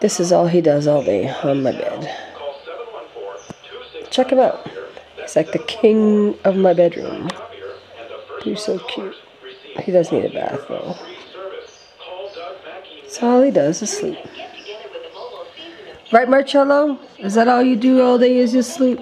This is all he does all day on my bed. Check him out. He's like the king of my bedroom. He's so cute. He does need a bath though. So all he does is sleep. Right, Marcello? Is that all you do all day is just sleep?